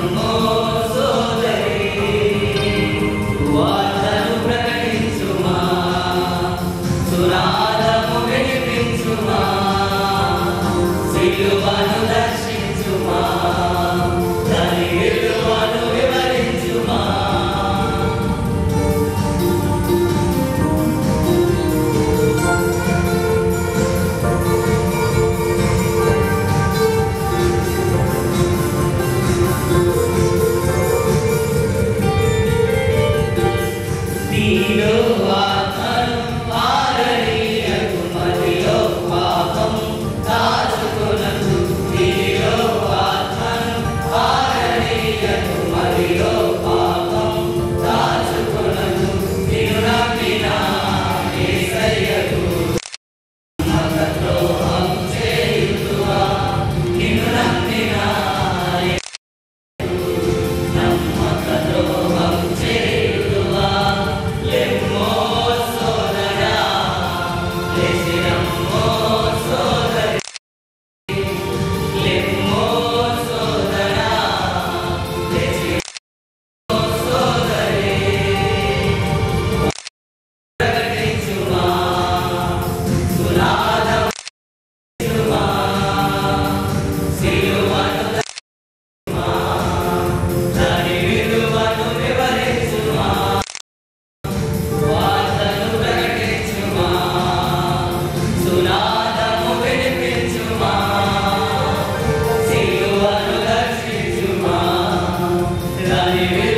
Allah Zoday, إلى الله. Hallelujah.